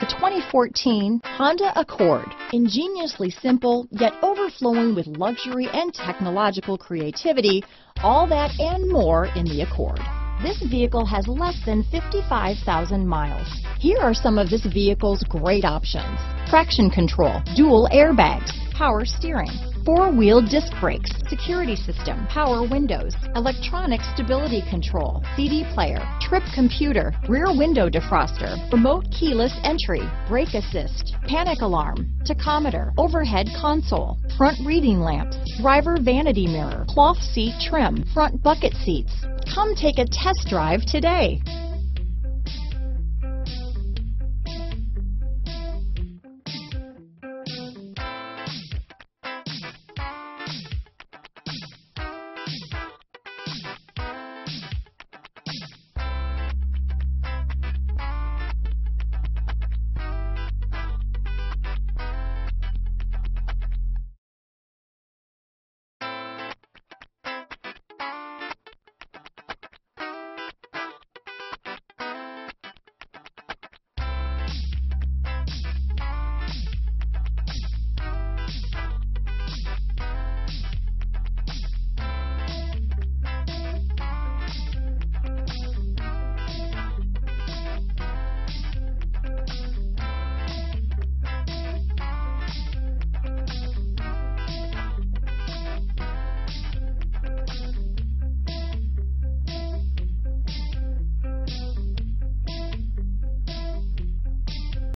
The 2014 Honda Accord. Ingeniously simple, yet overflowing with luxury and technological creativity, all that and more in the Accord. This vehicle has less than 55,000 miles. Here are some of this vehicle's great options. Traction control, dual airbags, power steering, four-wheel disc brakes, security system, power windows, electronic stability control, CD player, trip computer, rear window defroster, remote keyless entry, brake assist, panic alarm, tachometer, overhead console, front reading lamps, driver vanity mirror, cloth seat trim, front bucket seats. Come take a test drive today.